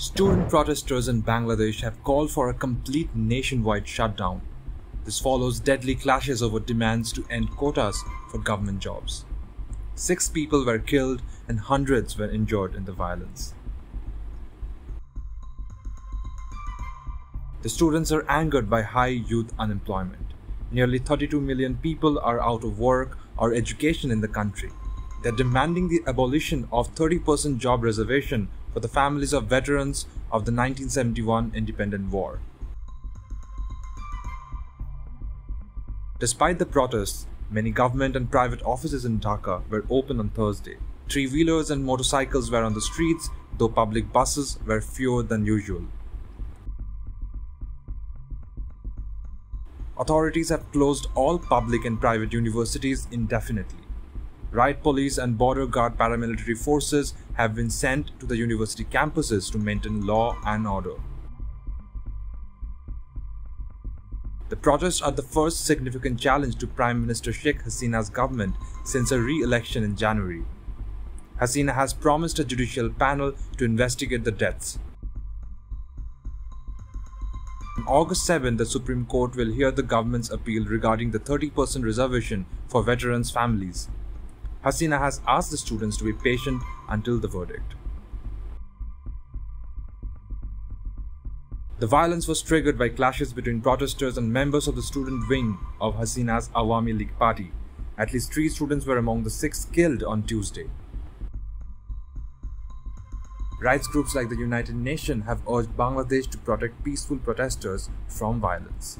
Student protesters in Bangladesh have called for a complete nationwide shutdown. This follows deadly clashes over demands to end quotas for government jobs. Six people were killed and hundreds were injured in the violence. The students are angered by high youth unemployment. Nearly 32 million people are out of work or education in the country. They're demanding the abolition of 30% job reservation for the families of veterans of the 1971 independent war. Despite the protests, many government and private offices in Dhaka were open on Thursday. Three wheelers and motorcycles were on the streets, though public buses were fewer than usual. Authorities have closed all public and private universities indefinitely. Riot police and border guard paramilitary forces have been sent to the university campuses to maintain law and order. The protests are the first significant challenge to Prime Minister Sheikh Hasina's government since her re-election in January. Hasina has promised a judicial panel to investigate the deaths. On August 7, the Supreme Court will hear the government's appeal regarding the 30% reservation for veterans' families. Hasina has asked the students to be patient until the verdict. The violence was triggered by clashes between protesters and members of the student wing of Hasina's Awami League party. At least three students were among the six killed on Tuesday. Rights groups like the United Nations have urged Bangladesh to protect peaceful protesters from violence.